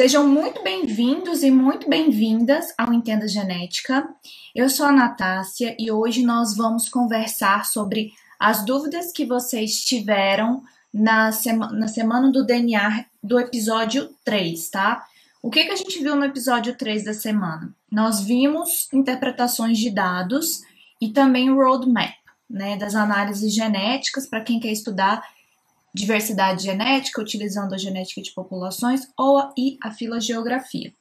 Sejam muito bem-vindos e muito bem-vindas ao Entenda Genética. Eu sou a Natácia e hoje nós vamos conversar sobre as dúvidas que vocês tiveram na, sema na semana do DNA do episódio 3, tá? O que, que a gente viu no episódio 3 da semana? Nós vimos interpretações de dados e também roadmap, né, das análises genéticas para quem quer estudar diversidade genética, utilizando a genética de populações ou a, e a filogeografia.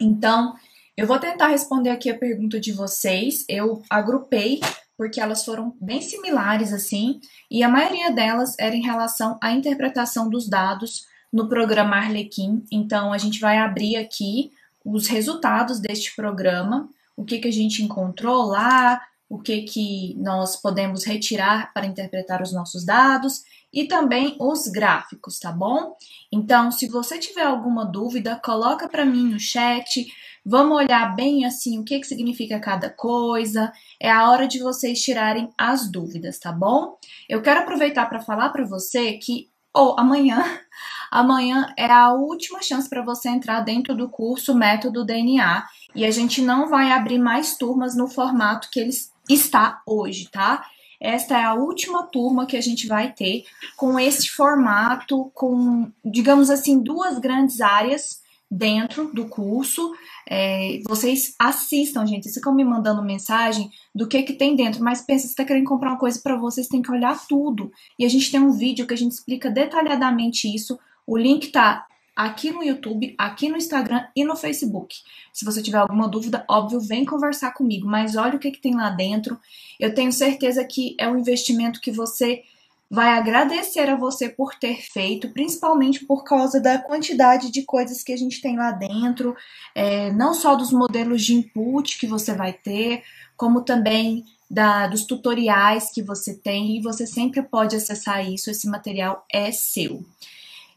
Então, eu vou tentar responder aqui a pergunta de vocês. Eu agrupei porque elas foram bem similares assim, e a maioria delas era em relação à interpretação dos dados no programa Arlequim. Então, a gente vai abrir aqui os resultados deste programa, o que, que a gente encontrou lá, o que, que nós podemos retirar para interpretar os nossos dados e também os gráficos, tá bom? Então, se você tiver alguma dúvida, coloca para mim no chat. Vamos olhar bem assim o que, que significa cada coisa. É a hora de vocês tirarem as dúvidas, tá bom? Eu quero aproveitar para falar para você que ou amanhã, amanhã é a última chance para você entrar dentro do curso Método DNA e a gente não vai abrir mais turmas no formato que eles está hoje, tá? Esta é a última turma que a gente vai ter com esse formato, com, digamos assim, duas grandes áreas dentro do curso. É, vocês assistam, gente. Vocês ficam me mandando mensagem do que que tem dentro, mas pensa, se tá querendo comprar uma coisa para vocês, tem que olhar tudo. E a gente tem um vídeo que a gente explica detalhadamente isso. O link tá aqui no YouTube, aqui no Instagram e no Facebook. Se você tiver alguma dúvida, óbvio, vem conversar comigo, mas olha o que, que tem lá dentro. Eu tenho certeza que é um investimento que você vai agradecer a você por ter feito, principalmente por causa da quantidade de coisas que a gente tem lá dentro, é, não só dos modelos de input que você vai ter, como também da, dos tutoriais que você tem, e você sempre pode acessar isso, esse material é seu.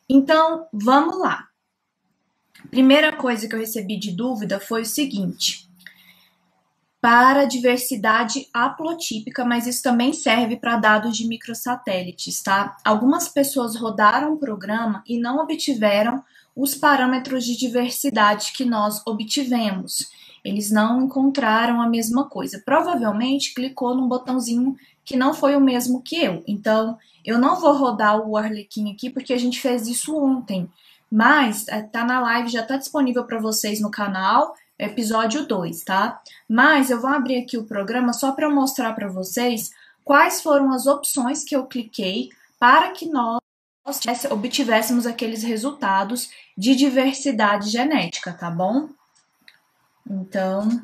Então, vamos lá. Primeira coisa que eu recebi de dúvida foi o seguinte: para diversidade haplotípica, mas isso também serve para dados de microsatélites, tá? Algumas pessoas rodaram o programa e não obtiveram os parâmetros de diversidade que nós obtivemos. Eles não encontraram a mesma coisa. Provavelmente clicou num botãozinho que não foi o mesmo que eu. Então, eu não vou rodar o Arlequim aqui porque a gente fez isso ontem. Mas é, tá na live, já tá disponível para vocês no canal, episódio 2, tá? Mas eu vou abrir aqui o programa só para mostrar para vocês quais foram as opções que eu cliquei para que nós obtivéssemos aqueles resultados de diversidade genética, tá bom? Então,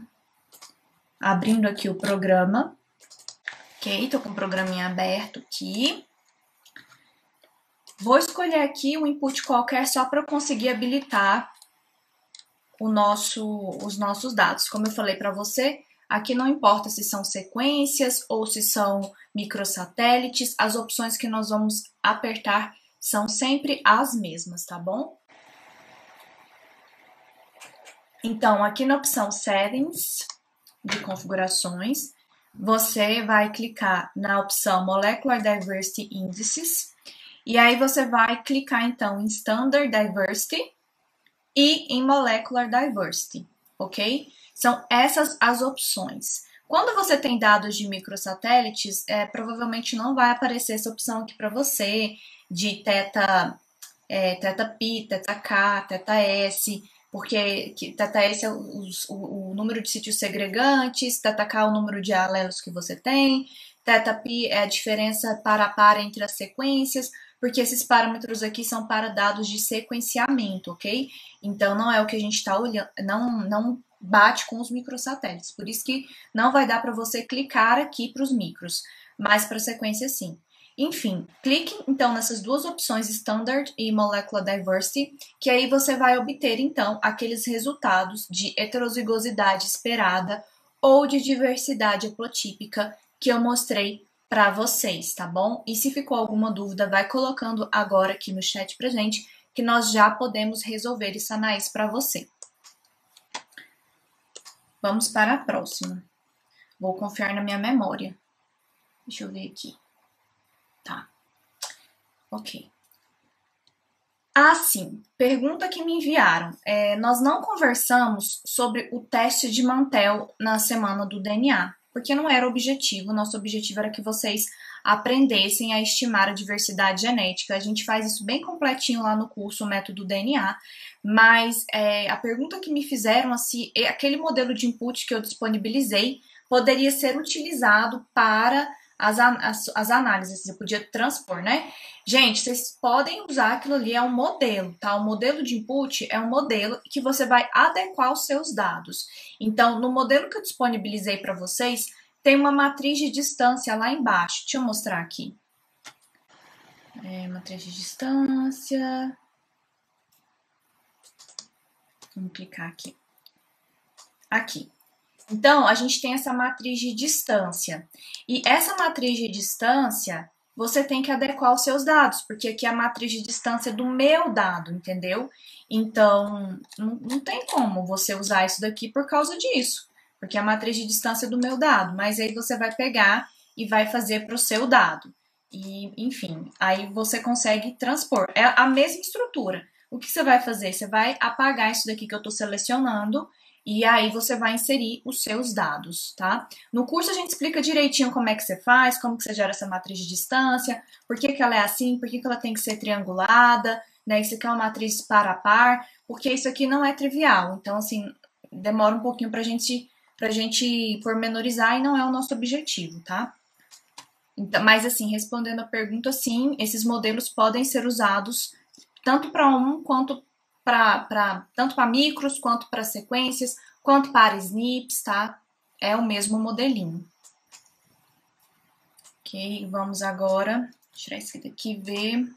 abrindo aqui o programa. Ok, tô com o programinha aberto aqui. Vou escolher aqui um input qualquer só para eu conseguir habilitar o nosso, os nossos dados. Como eu falei para você, aqui não importa se são sequências ou se são microsatélites, as opções que nós vamos apertar são sempre as mesmas, tá bom? Então, aqui na opção Settings de configurações, você vai clicar na opção Molecular Diversity Indices e aí você vai clicar então em Standard Diversity e em Molecular Diversity, ok? São essas as opções. Quando você tem dados de microsatélites, é, provavelmente não vai aparecer essa opção aqui para você de teta, é, teta teta k, teta s, porque TTS é o, o, o, número de sítios segregantes, TTK é o número de alelos que você tem, TetaPi é a diferença para a para entre as sequências, porque esses parâmetros aqui são para dados de sequenciamento, ok? Então não é o que a gente está olhando, não, não bate com os microsatélites, por isso que não vai dar para você clicar aqui para os micros, mas para sequência sim. Enfim, clique então nessas duas opções Standard e Molecular Diversity, que aí você vai obter então aqueles resultados de heterozigosidade esperada ou de diversidade haplotípica que eu mostrei para vocês, tá bom? E se ficou alguma dúvida, vai colocando agora aqui no chat pra gente, que nós já podemos resolver isso para você. Vamos para a próxima. Vou confiar na minha memória. Deixa eu ver aqui. Ok. Ah, sim. Pergunta que me enviaram. É, nós não conversamos sobre o teste de Mantel na semana do DNA, porque não era objetivo. Nosso objetivo era que vocês aprendessem a estimar a diversidade genética. A gente faz isso bem completinho lá no curso Método DNA. Mas é, a pergunta que me fizeram, assim, é aquele modelo de input que eu disponibilizei poderia ser utilizado para as, as, as análises, você podia transpor, né? Gente, vocês podem usar aquilo ali, é um modelo, tá? O modelo de input é um modelo que você vai adequar os seus dados. Então, no modelo que eu disponibilizei para vocês, tem uma matriz de distância lá embaixo. Deixa eu mostrar aqui. É, matriz de distância. Vamos clicar aqui. Aqui. Então, a gente tem essa matriz de distância. E essa matriz de distância, você tem que adequar os seus dados, porque aqui é a matriz de distância do meu dado, entendeu? Então, não, não tem como você usar isso daqui por causa disso, porque é a matriz de distância do meu dado, mas aí você vai pegar e vai fazer para o seu dado. E, enfim, aí você consegue transpor. É a mesma estrutura. O que você vai fazer? Você vai apagar isso daqui que eu estou selecionando e aí você vai inserir os seus dados, tá? No curso a gente explica direitinho como é que você faz, como que você gera essa matriz de distância, por que, que ela é assim, por que, que ela tem que ser triangulada, né? Isso aqui é uma matriz par a par, porque isso aqui não é trivial. Então, assim, demora um pouquinho pra gente, pra gente pormenorizar e não é o nosso objetivo, tá? Então, mas assim, respondendo a pergunta, sim, esses modelos podem ser usados tanto para um quanto para tanto para micros, quanto para sequências, quanto para SNPs, tá? É o mesmo modelinho. Ok, vamos agora tirar isso daqui, ver,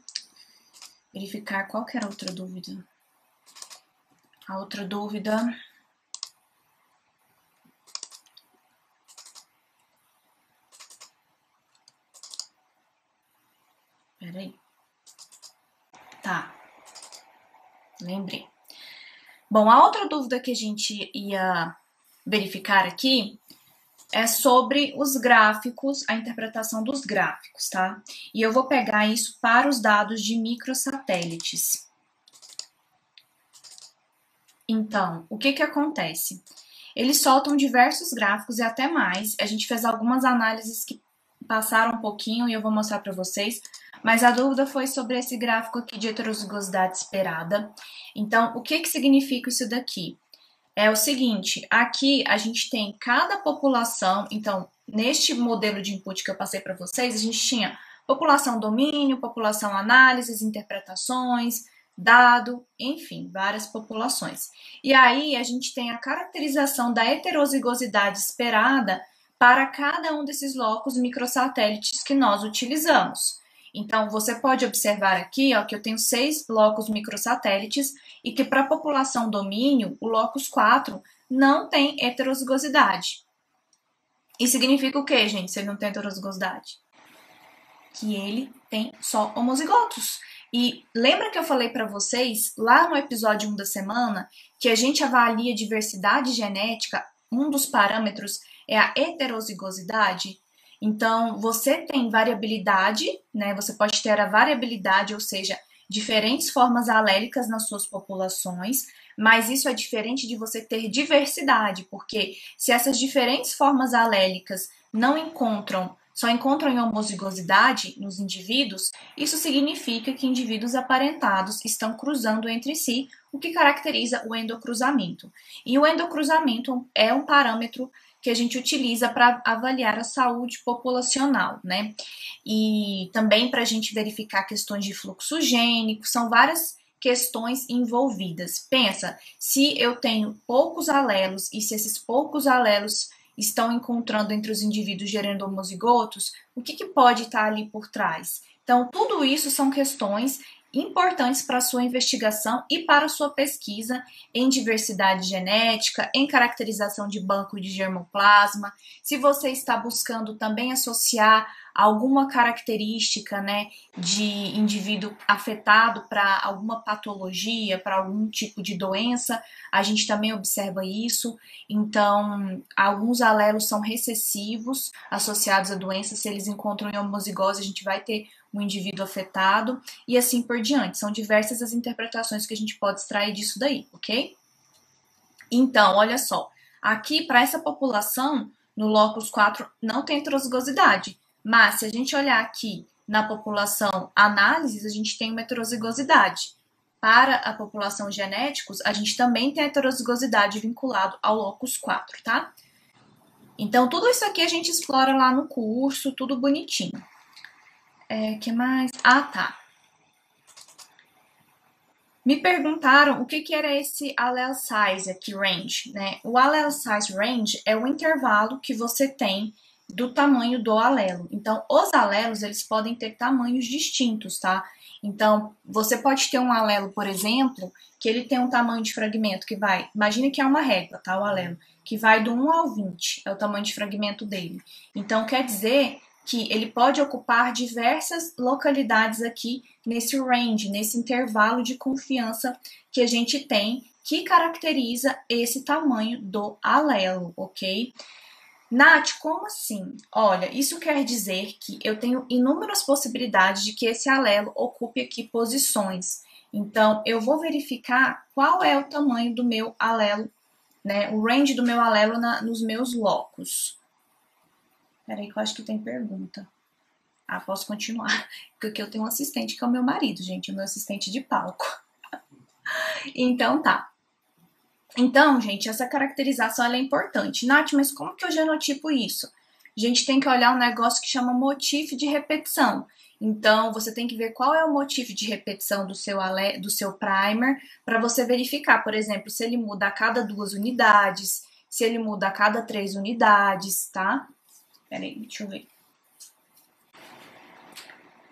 verificar qual que era a outra dúvida. A outra dúvida... Peraí. Tá. Lembrei. Bom, a outra dúvida que a gente ia verificar aqui é sobre os gráficos, a interpretação dos gráficos, tá? E eu vou pegar isso para os dados de microsatélites. Então, o que que acontece? Eles soltam diversos gráficos e até mais. A gente fez algumas análises que passaram um pouquinho e eu vou mostrar para vocês, mas a dúvida foi sobre esse gráfico aqui de heterozigosidade esperada. Então, o que, que significa isso daqui? É o seguinte, aqui a gente tem cada população, então, neste modelo de input que eu passei para vocês, a gente tinha população domínio, população análises, interpretações, dado, enfim, várias populações. E aí a gente tem a caracterização da heterozigosidade esperada para cada um desses locos microsatélites que nós utilizamos. Então, você pode observar aqui ó, que eu tenho seis locos microsatélites e que para a população domínio, o locus 4 não tem heterozigosidade. Isso significa o que, gente, se ele não tem heterozigosidade? Que ele tem só homozigotos. E lembra que eu falei para vocês lá no episódio 1 da semana que a gente avalia diversidade genética, um dos parâmetros é a heterozigosidade? Então, você tem variabilidade, né? Você pode ter a variabilidade, ou seja, diferentes formas alélicas nas suas populações, mas isso é diferente de você ter diversidade, porque se essas diferentes formas alélicas não encontram, só encontram em homozigosidade nos indivíduos, isso significa que indivíduos aparentados estão cruzando entre si, o que caracteriza o endocruzamento. E o endocruzamento é um parâmetro que a gente utiliza para avaliar a saúde populacional, né? E também para a gente verificar questões de fluxo gênico, são várias questões envolvidas. Pensa, se eu tenho poucos alelos e se esses poucos alelos estão encontrando entre os indivíduos gerando homozigotos, o que, que pode estar ali por trás? Então, tudo isso são questões importantes para sua investigação e para sua pesquisa em diversidade genética, em caracterização de banco de germoplasma. Se você está buscando também associar alguma característica, né, de indivíduo afetado para alguma patologia, para algum tipo de doença, a gente também observa isso. Então, alguns alelos são recessivos associados a doenças, se eles encontram em homozigose, a gente vai ter um indivíduo afetado e assim por diante. São diversas as interpretações que a gente pode extrair disso daí, ok? Então, olha só, aqui para essa população, no locus 4 não tem heterozigosidade, mas se a gente olhar aqui na população análises, a gente tem uma heterozigosidade. Para a população genéticos, a gente também tem a heterozigosidade vinculado ao locus 4, tá? Então, tudo isso aqui a gente explora lá no curso, tudo bonitinho. É, que mais? Ah, tá. Me perguntaram o que, que era esse allele size aqui, range, né? O allele size range é o intervalo que você tem do tamanho do alelo. Então, os alelos, eles podem ter tamanhos distintos, tá? Então, você pode ter um alelo, por exemplo, que ele tem um tamanho de fragmento que vai, imagine que é uma régua, tá? O alelo, que vai do 1 ao 20, é o tamanho de fragmento dele. Então, quer dizer que ele pode ocupar diversas localidades aqui nesse range, nesse intervalo de confiança que a gente tem, que caracteriza esse tamanho do alelo, ok? Nath, como assim? Olha, isso quer dizer que eu tenho inúmeras possibilidades de que esse alelo ocupe aqui posições. Então, eu vou verificar qual é o tamanho do meu alelo, né? O range do meu alelo na, nos meus locos. Peraí que eu acho que tem pergunta. Ah, posso continuar. Porque eu tenho um assistente que é o meu marido, gente, o meu assistente de palco. então tá. Então, gente, essa caracterização é importante. Nath, mas como que eu genotipo isso? A gente tem que olhar um negócio que chama motivo de repetição. Então, você tem que ver qual é o motivo de repetição do seu, do seu primer para você verificar, por exemplo, se ele muda a cada duas unidades, se ele muda a cada três unidades, tá? Peraí, deixa eu ver.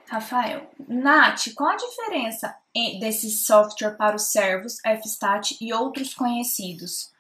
Rafael, Nath, qual a diferença desse software para os servos, FSTAT e outros conhecidos?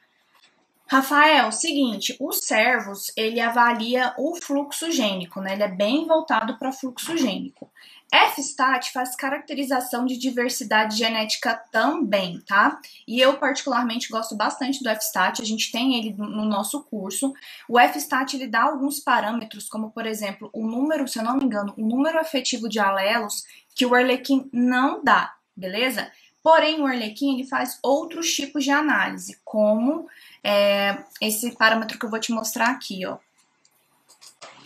Rafael, seguinte, os servos, ele avalia o fluxo gênico, né? Ele é bem voltado para fluxo gênico. FSTAT faz caracterização de diversidade genética também, tá? E eu particularmente gosto bastante do FSTAT, a gente tem ele no nosso curso. O FSTAT ele dá alguns parâmetros, como por exemplo, o número, se eu não me engano, o número efetivo de alelos que o Arlequim não dá, beleza? Porém, o Arlequim ele faz outros tipos de análise, como é, esse parâmetro que eu vou te mostrar aqui, ó.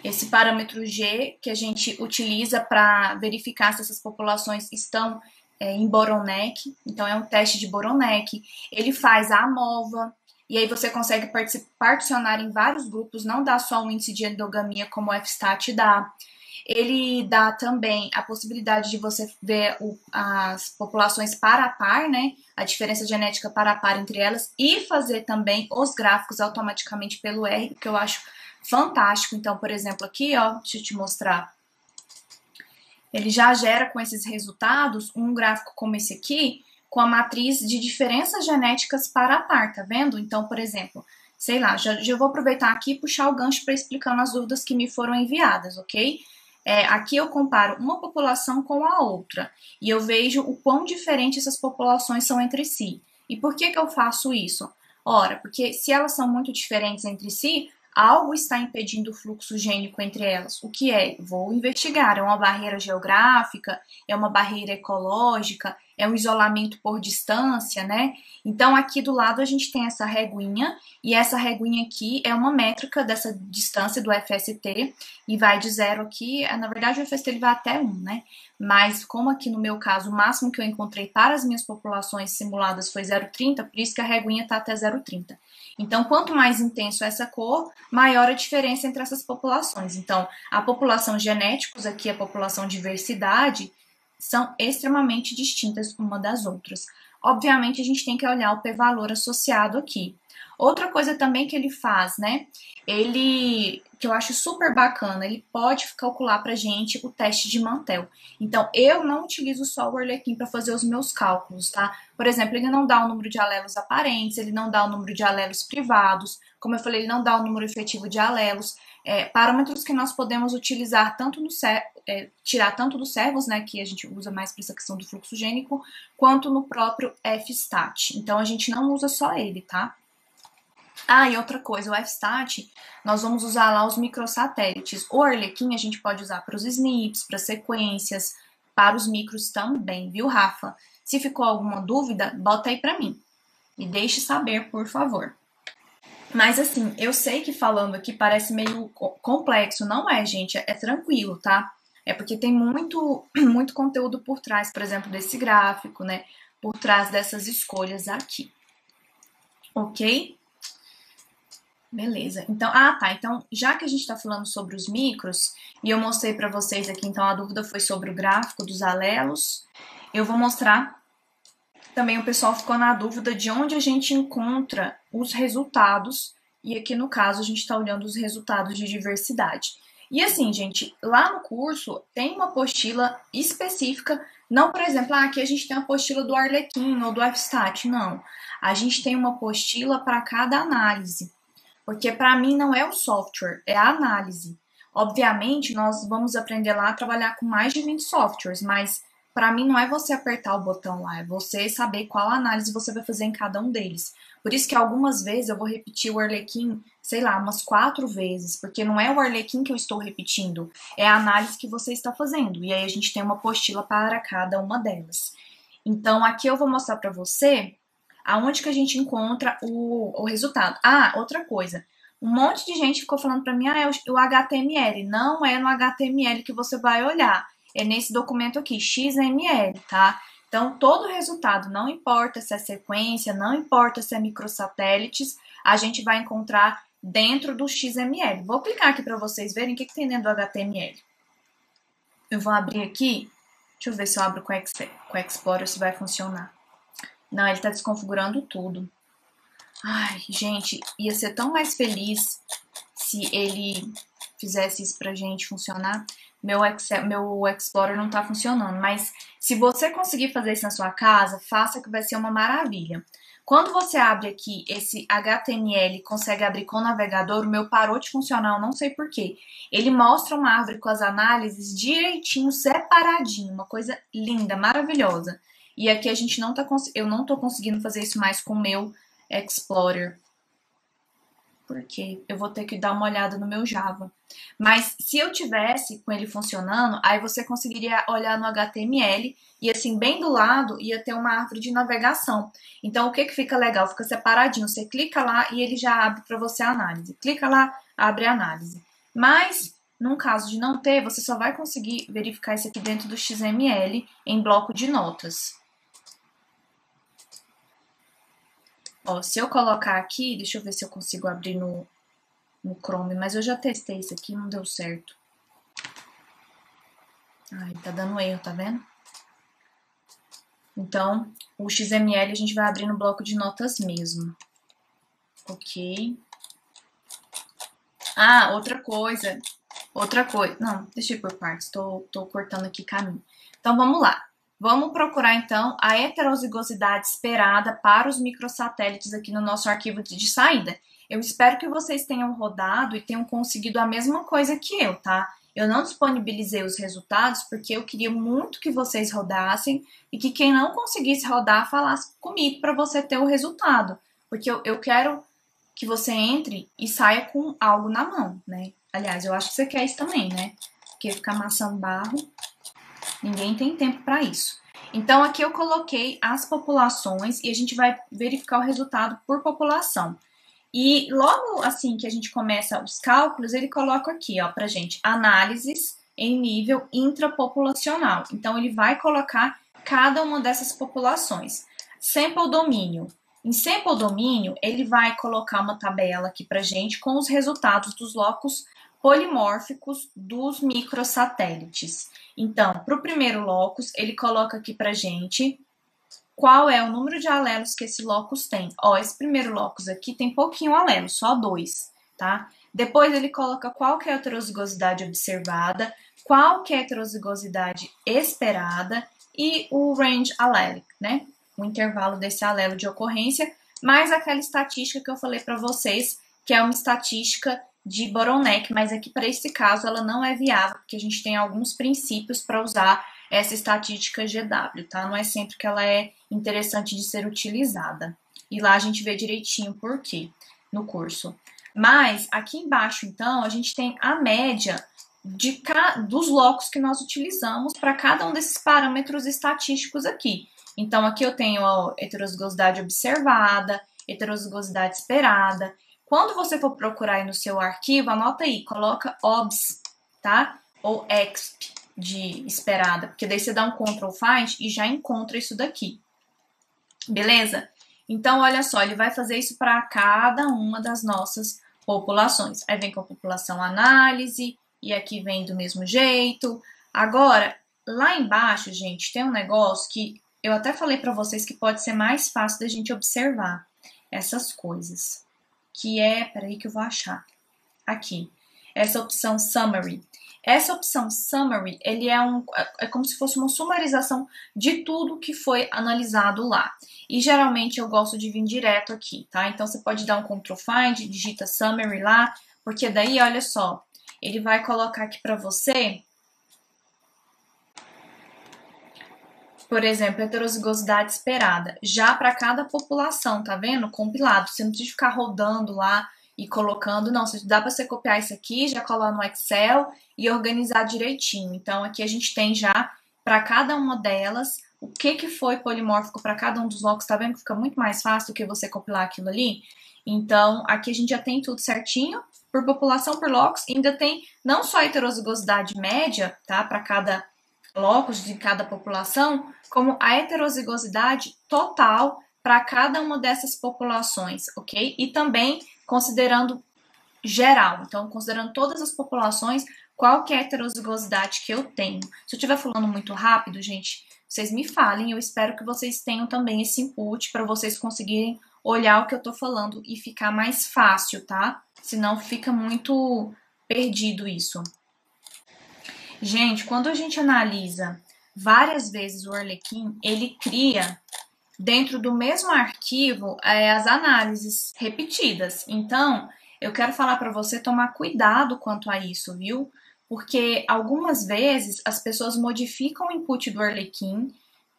Esse parâmetro G que a gente utiliza para verificar se essas populações estão é, em bottleneck, então é um teste de bottleneck. Ele faz a AMOVA, e aí você consegue particionar em vários grupos, não dá só um índice de endogamia como o FSTAT dá. Ele dá também a possibilidade de você ver o, as populações para a par, né? A diferença genética para a par entre elas e fazer também os gráficos automaticamente pelo R, que eu acho fantástico. Então, por exemplo, aqui, ó, deixa eu te mostrar. Ele já gera com esses resultados um gráfico como esse aqui, com a matriz de diferenças genéticas para a par, tá vendo? Então, por exemplo, sei lá, já, já vou aproveitar aqui e puxar o gancho para explicando as dúvidas que me foram enviadas, ok? É, aqui eu comparo uma população com a outra e eu vejo o quão diferentes essas populações são entre si. E por que, que eu faço isso? Ora, porque se elas são muito diferentes entre si, algo está impedindo o fluxo gênico entre elas. O que é? Vou investigar. É uma barreira geográfica? É uma barreira ecológica? É um isolamento por distância, né? Então aqui do lado a gente tem essa reguinha e essa reguinha aqui é uma métrica dessa distância do FST e vai de zero aqui, é, na verdade o FST ele vai até 1, né? Mas como aqui no meu caso o máximo que eu encontrei para as minhas populações simuladas foi 0,30, por isso que a reguinha está até 0,30. Então, quanto mais intenso essa cor, maior a diferença entre essas populações. Então, a população genéticos, aqui a população diversidade, são extremamente distintas uma das outras. obviamente a gente tem que olhar o p-valor associado aqui. Outra coisa também que ele faz, né? Ele, que eu acho super bacana, ele pode calcular pra gente o teste de Mantel. Então, eu não utilizo só o Arlequim para fazer os meus cálculos, tá? Por exemplo, ele não dá o número de alelos aparentes, ele não dá o número de alelos privados, como eu falei, ele não dá o número efetivo de alelos. É, parâmetros que nós podemos utilizar tanto no é, tirar tanto dos servos, né, que a gente usa mais para essa questão do fluxo gênico, quanto no próprio F-stat. Então a gente não usa só ele, tá? Ah, e outra coisa, o F-Stat, nós vamos usar lá os microsatélites. O Arlequim a gente pode usar para os SNPs, para sequências, para os micros também, viu, Rafa? Se ficou alguma dúvida, bota aí para mim. E deixe saber, por favor. Mas assim, eu sei que falando aqui parece meio complexo, não é, gente? É, é tranquilo, tá? É porque tem muito, muito conteúdo por trás, por exemplo, desse gráfico, né? Por trás dessas escolhas aqui. Ok? Beleza. Então, ah, tá. Então, já que a gente está falando sobre os micros, e eu mostrei para vocês aqui, então a dúvida foi sobre o gráfico dos alelos, eu vou mostrar. Também o pessoal ficou na dúvida de onde a gente encontra os resultados, e aqui no caso a gente está olhando os resultados de diversidade. E assim, gente, lá no curso tem uma apostila específica, não, por exemplo, ah, aqui a gente tem a apostila do Arlequim ou do FSTAT, não. A gente tem uma apostila para cada análise. Porque para mim não é o software, é a análise. Obviamente, nós vamos aprender lá a trabalhar com mais de 20 softwares, mas para mim não é você apertar o botão lá, é você saber qual análise você vai fazer em cada um deles. Por isso que algumas vezes eu vou repetir o Arlequim, sei lá, umas quatro vezes, porque não é o Arlequim que eu estou repetindo, é a análise que você está fazendo. E aí a gente tem uma apostila para cada uma delas. Então aqui eu vou mostrar para você aonde que a gente encontra o, o resultado. Ah, outra coisa. Um monte de gente ficou falando para mim, ah, é o, HTML. Não é no HTML que você vai olhar. É nesse documento aqui, XML, tá? Então, todo resultado, não importa se é sequência, não importa se é microsatélites, a gente vai encontrar dentro do XML. Vou clicar aqui para vocês verem o que, que tem dentro do HTML. Eu vou abrir aqui, deixa eu ver se eu abro com o Explorer se vai funcionar. Não, ele tá desconfigurando tudo. Ai, gente, ia ser tão mais feliz se ele fizesse isso pra gente funcionar. Meu, Excel, meu Explorer não tá funcionando, mas se você conseguir fazer isso na sua casa, faça que vai ser uma maravilha. Quando você abre aqui esse HTML consegue abrir com o navegador, o meu parou de funcionar, eu não sei porquê. Ele mostra uma árvore com as análises direitinho, separadinho, uma coisa linda, maravilhosa. E aqui a gente não tá, eu não tô conseguindo fazer isso mais com o meu Explorer. Porque eu vou ter que dar uma olhada no meu Java. Mas se eu tivesse com ele funcionando, aí você conseguiria olhar no HTML e assim, bem do lado ia ter uma árvore de navegação. Então o que que fica legal? Fica separadinho. Você clica lá e ele já abre para você a análise. Clica lá, abre a análise. Mas num caso de não ter, você só vai conseguir verificar isso aqui dentro do XML em bloco de notas. Ó, se eu colocar aqui, deixa eu ver se eu consigo abrir no, no Chrome, mas eu já testei isso aqui, não deu certo. Ai, tá dando erro, tá vendo? Então, o XML a gente vai abrir no bloco de notas mesmo. Ok. Ah, outra coisa. Outra coisa. Não, ir por partes. Tô, tô cortando aqui caminho. Então, vamos lá. Vamos procurar então a heterozigosidade esperada para os microsatélites aqui no nosso arquivo de saída. Eu espero que vocês tenham rodado e tenham conseguido a mesma coisa que eu, tá? Eu não disponibilizei os resultados porque eu queria muito que vocês rodassem e que quem não conseguisse rodar falasse comigo para você ter o resultado. Porque eu, eu quero que você entre e saia com algo na mão, né? Aliás, eu acho que você quer isso também, né? Porque ficar amassando barro Ninguém tem tempo para isso. Então, aqui eu coloquei as populações e a gente vai verificar o resultado por população. E logo assim que a gente começa os cálculos, ele coloca aqui, ó, pra gente, análises em nível intrapopulacional. Então, ele vai colocar cada uma dessas populações. Sample domínio. Em sample domínio, ele vai colocar uma tabela aqui pra gente com os resultados dos locos polimórficos dos microsatélites. Então, para o primeiro locus, ele coloca aqui para gente qual é o número de alelos que esse locus tem. Ó, esse primeiro locus aqui tem pouquinho alelo, só dois, tá? Depois ele coloca qual que é a heterozigosidade observada, qual que é a heterozigosidade esperada e o range alelic, né? O intervalo desse alelo de ocorrência, mais aquela estatística que eu falei para vocês, que é uma estatística de bottleneck, mas aqui para esse caso ela não é viável, porque a gente tem alguns princípios para usar essa estatística GW, tá? Não é sempre que ela é interessante de ser utilizada. E lá a gente vê direitinho por quê no curso. Mas aqui embaixo, então, a gente tem a média de dos locos que nós utilizamos para cada um desses parâmetros estatísticos aqui. Então, aqui eu tenho a heterozigosidade observada, heterozigosidade esperada. Quando você for procurar aí no seu arquivo, anota aí, coloca OBS, tá? Ou EXP de esperada, porque daí você dá um Ctrl Find e já encontra isso daqui. Beleza? Então, olha só, ele vai fazer isso para cada uma das nossas populações. Aí vem com a população análise, e aqui vem do mesmo jeito. Agora, lá embaixo, gente, tem um negócio que eu até falei para vocês que pode ser mais fácil da gente observar essas coisas. Que é, peraí que eu vou achar. Aqui, essa opção Summary. Essa opção Summary, ele é, um, é como se fosse uma sumarização de tudo que foi analisado lá. E geralmente eu gosto de vir direto aqui, tá? Então você pode dar um Ctrl Find, digita Summary lá, porque daí, olha só, ele vai colocar aqui para você, por exemplo, heterozigosidade esperada, já para cada população, tá vendo? Compilado, você não precisa ficar rodando lá e colocando, não, dá para você copiar isso aqui, já colar no Excel e organizar direitinho. Então, aqui a gente tem já para cada uma delas o que, que foi polimórfico para cada um dos blocos, tá vendo fica muito mais fácil do que você compilar aquilo ali? Então, aqui a gente já tem tudo certinho, por população por locus, ainda tem não só a heterozigosidade média, tá, para cada locus de cada população, como a heterozigosidade total para cada uma dessas populações, ok? E também considerando geral, então considerando todas as populações, qual que é a heterozigosidade que eu tenho. Se eu estiver falando muito rápido, gente, vocês me falem, eu espero que vocês tenham também esse input para vocês conseguirem olhar o que eu estou falando e ficar mais fácil, tá? Senão fica muito perdido isso. Gente, quando a gente analisa várias vezes o Arlequim, ele cria dentro do mesmo arquivo é, as análises repetidas. Então, eu quero falar para você tomar cuidado quanto a isso, viu? Porque algumas vezes as pessoas modificam o input do Arlequim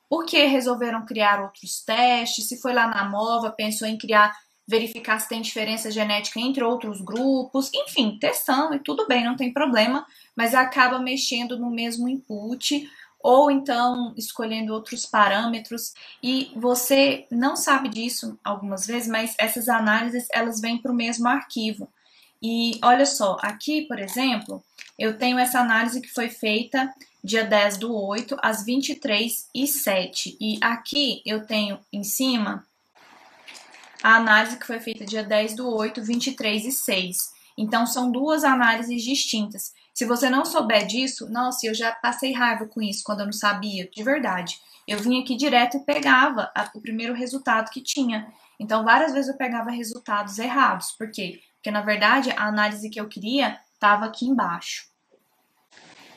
porque resolveram criar outros testes, se foi lá na MOVA, pensou em criar, verificar se tem diferença genética entre outros grupos, enfim, testando e tudo bem, não tem problema, mas acaba mexendo no mesmo input ou então escolhendo outros parâmetros e você não sabe disso algumas vezes, mas essas análises elas vêm para o mesmo arquivo. E olha só, aqui, por exemplo, eu tenho essa análise que foi feita dia 10 do 8 às 23 e 7. E aqui eu tenho em cima a análise que foi feita dia 10 do 8, 23 e 6. Então são duas análises distintas. Se você não souber disso, nossa, eu já passei raiva com isso quando eu não sabia, de verdade. Eu vinha aqui direto e pegava a, o primeiro resultado que tinha. Então, várias vezes eu pegava resultados errados. Por quê? Porque, na verdade, a análise que eu queria estava aqui embaixo.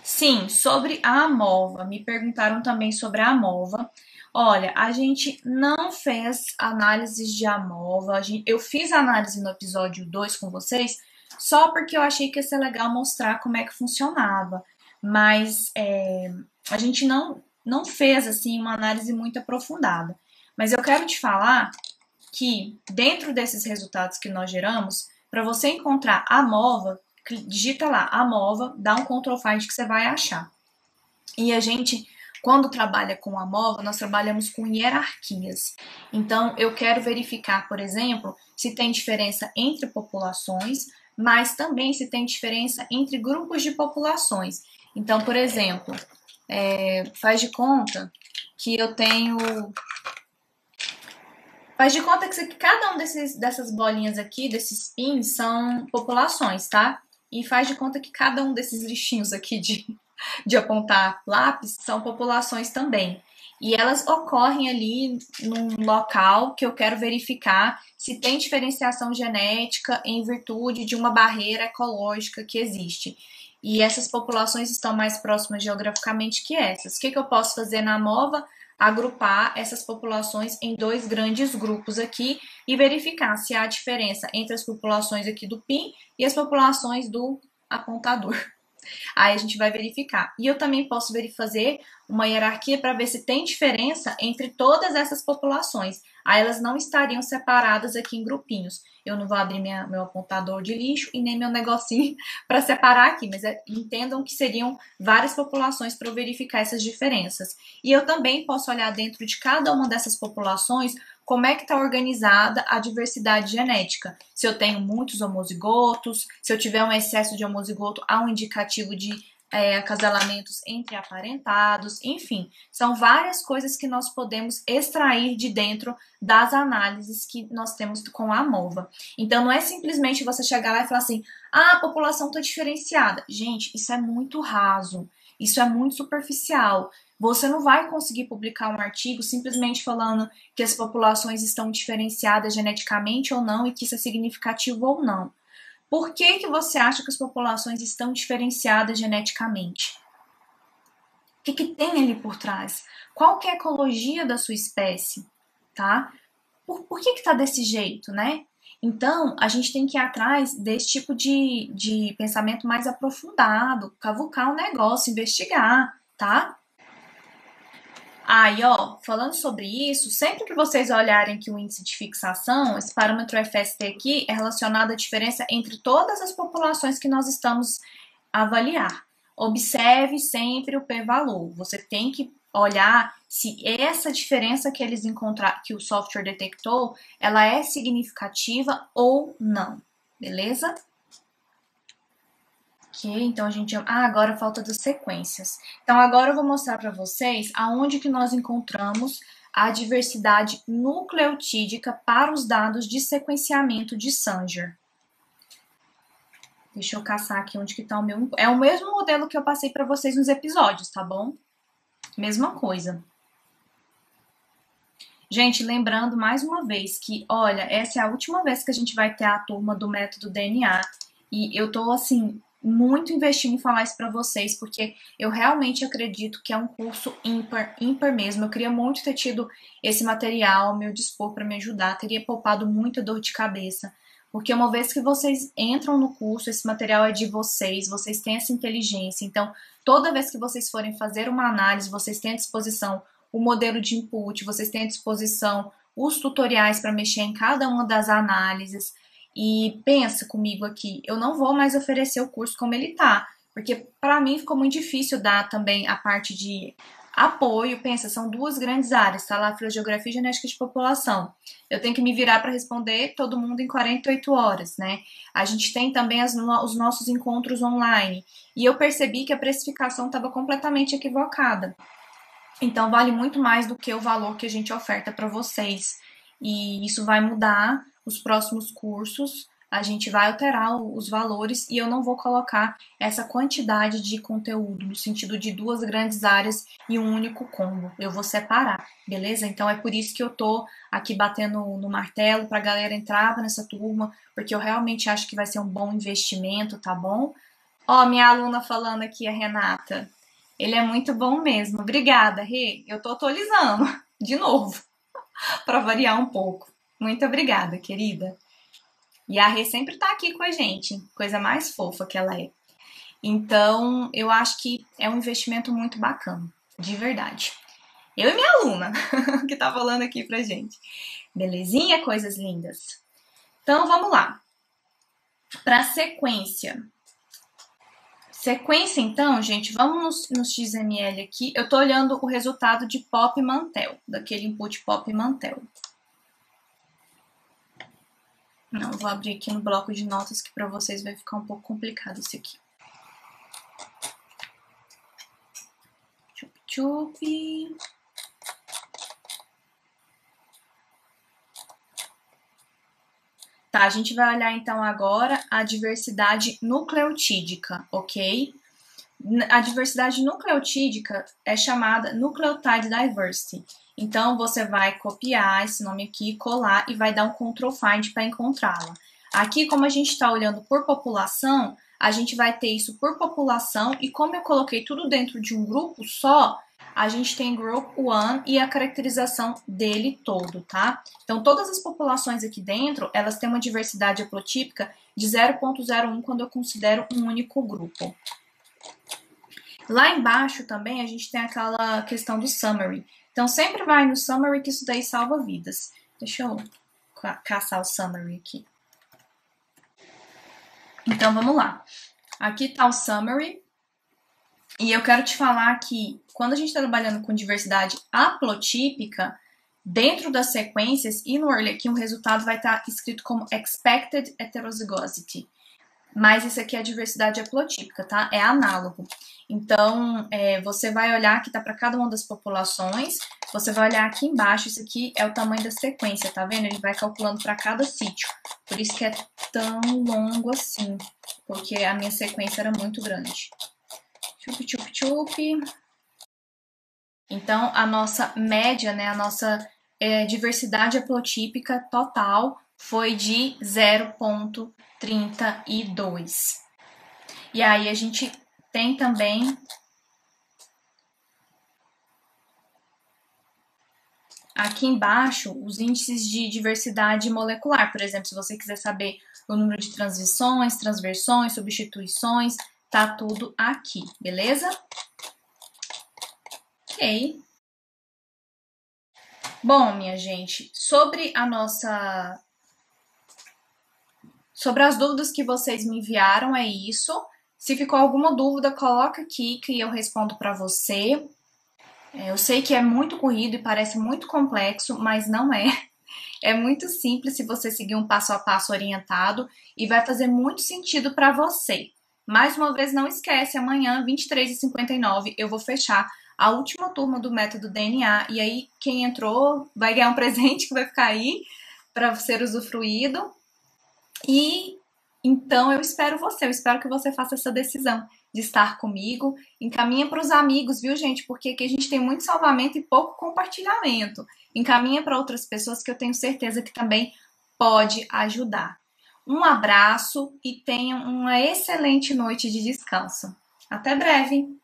Sim, sobre a AMOVA. Me perguntaram também sobre a AMOVA. Olha, a gente não fez análises de AMOVA. eu fiz análise no episódio 2 com vocês, só porque eu achei que ia ser legal mostrar como é que funcionava. Mas é, a gente não, não fez assim uma análise muito aprofundada. Mas eu quero te falar que dentro desses resultados que nós geramos, para você encontrar a MOVA, digita lá a MOVA, dá um Ctrl Find que você vai achar. E a gente, quando trabalha com a MOVA, nós trabalhamos com hierarquias. Então, eu quero verificar, por exemplo, se tem diferença entre populações, mas também se tem diferença entre grupos de populações. Então, por exemplo, é, faz de conta que eu tenho. Faz de conta que cada um desses, dessas bolinhas aqui, desses pins, são populações, tá? E faz de conta que cada um desses lixinhos aqui de, de apontar lápis são populações também. E elas ocorrem ali num local que eu quero verificar se tem diferenciação genética em virtude de uma barreira ecológica que existe. E essas populações estão mais próximas geograficamente que essas. O que, que eu posso fazer na MOVA? Agrupar essas populações em dois grandes grupos aqui e verificar se há diferença entre as populações aqui do PIN e as populações do apontador. Aí a gente vai verificar. E eu também posso fazer uma hierarquia para ver se tem diferença entre todas essas populações. Aí elas não estariam separadas aqui em grupinhos. Eu não vou abrir minha, meu apontador de lixo e nem meu negocinho para separar aqui, mas é, entendam que seriam várias populações para verificar essas diferenças. E eu também posso olhar dentro de cada uma dessas populações como é que está organizada a diversidade genética. Se eu tenho muitos homozigotos, se eu tiver um excesso de homozigoto, há um indicativo de é, acasalamentos entre aparentados, enfim, são várias coisas que nós podemos extrair de dentro das análises que nós temos com a MOVA. Então, não é simplesmente você chegar lá e falar assim, ah, a população está diferenciada. Gente, isso é muito raso, isso é muito superficial. Você não vai conseguir publicar um artigo simplesmente falando que as populações estão diferenciadas geneticamente ou não e que isso é significativo ou não. Por que, que você acha que as populações estão diferenciadas geneticamente? O que, que tem ali por trás? Qual que é a ecologia da sua espécie? Tá? Por, por que está desse jeito, né? Então, a gente tem que ir atrás desse tipo de, de pensamento mais aprofundado, cavucar o um negócio, investigar, tá? Aí, ó, falando sobre isso, sempre que vocês olharem que o índice de fixação, esse parâmetro FST aqui é relacionado à diferença entre todas as populações que nós estamos a avaliar. Observe sempre o p-valor. Você tem que olhar se essa diferença que eles encontraram, que o software detectou, ela é significativa ou não. Beleza? Ok, então a gente... Ah, agora falta das sequências. Então agora eu vou mostrar para vocês aonde que nós encontramos a diversidade nucleotídica para os dados de sequenciamento de Sanger. Deixa eu caçar aqui onde que está o meu... É o mesmo modelo que eu passei para vocês nos episódios, tá bom? Mesma coisa. Gente, lembrando mais uma vez que, olha, essa é a última vez que a gente vai ter a turma do método DNA e eu tô assim muito investindo em falar isso para vocês, porque eu realmente acredito que é um curso ímpar, ímpar mesmo. Eu queria muito ter tido esse material ao meu dispor para me ajudar, teria poupado muita dor de cabeça. Porque uma vez que vocês entram no curso, esse material é de vocês, vocês têm essa inteligência. Então, toda vez que vocês forem fazer uma análise, vocês têm à disposição o modelo de input, vocês têm à disposição os tutoriais para mexer em cada uma das análises. E pensa comigo aqui, eu não vou mais oferecer o curso como ele tá, porque para mim ficou muito difícil dar também a parte de apoio. Pensa, são duas grandes áreas, tá lá filogeografia e genética de população. Eu tenho que me virar para responder todo mundo em 48 horas, né? A gente tem também as, os nossos encontros online. E eu percebi que a precificação estava completamente equivocada. Então vale muito mais do que o valor que a gente oferta para vocês. E isso vai mudar os próximos cursos, a gente vai alterar os valores e eu não vou colocar essa quantidade de conteúdo no sentido de duas grandes áreas e um único combo. Eu vou separar, beleza? Então é por isso que eu tô aqui batendo no martelo para a galera entrar nessa turma, porque eu realmente acho que vai ser um bom investimento, tá bom? Ó, minha aluna falando aqui, a Renata. Ele é muito bom mesmo. Obrigada, Rê. Eu tô atualizando de novo para variar um pouco. Muito obrigada, querida. E a Rê sempre tá aqui com a gente, coisa mais fofa que ela é. Então, eu acho que é um investimento muito bacana, de verdade. Eu e minha aluna, que tá falando aqui pra gente. Belezinha, coisas lindas? Então, vamos lá. Para sequência. Sequência, então, gente, vamos no, no XML aqui. Eu tô olhando o resultado de Pop Mantel, daquele input Pop Mantel. Não, vou abrir aqui no bloco de notas que para vocês vai ficar um pouco complicado esse aqui. Chup chup. Tá, a gente vai olhar então agora a diversidade nucleotídica, ok? A diversidade nucleotídica é chamada nucleotide diversity. Então, você vai copiar esse nome aqui, colar e vai dar um Ctrl Find para encontrá-la. Aqui, como a gente está olhando por população, a gente vai ter isso por população e como eu coloquei tudo dentro de um grupo só, a gente tem Group 1 e a caracterização dele todo, tá? Então, todas as populações aqui dentro, elas têm uma diversidade haplotípica de 0.01 quando eu considero um único grupo. Lá embaixo também a gente tem aquela questão do summary. Então, sempre vai no summary que isso daí salva vidas. Deixa eu caçar o summary aqui. Então, vamos lá. Aqui está o summary. E eu quero te falar que quando a gente está trabalhando com diversidade haplotípica, dentro das sequências e no early aqui, o resultado vai estar tá escrito como expected heterozygosity. Mas isso aqui é a diversidade haplotípica, tá? É análogo. Então, é, você vai olhar que tá para cada uma das populações, você vai olhar aqui embaixo, isso aqui é o tamanho da sequência, tá vendo? Ele vai calculando para cada sítio. Por isso que é tão longo assim, porque a minha sequência era muito grande. Chup, chup, chup. Então, a nossa média, né, a nossa é, diversidade haplotípica total foi de 0,32. E aí a gente tem também aqui embaixo os índices de diversidade molecular. Por exemplo, se você quiser saber o número de transições, transversões, substituições, tá tudo aqui, beleza? Ok. Bom, minha gente, sobre a nossa. Sobre as dúvidas que vocês me enviaram, é isso. Se ficou alguma dúvida, coloca aqui que eu respondo para você. É, eu sei que é muito corrido e parece muito complexo, mas não é. É muito simples se você seguir um passo a passo orientado e vai fazer muito sentido para você. Mais uma vez, não esquece, amanhã, 23h59, eu vou fechar a última turma do método DNA. E aí, quem entrou vai ganhar um presente que vai ficar aí para ser usufruído. E então eu espero você, eu espero que você faça essa decisão de estar comigo. Encaminha para os amigos, viu, gente? Porque aqui a gente tem muito salvamento e pouco compartilhamento. Encaminha para outras pessoas que eu tenho certeza que também pode ajudar. Um abraço e tenha uma excelente noite de descanso. Até breve!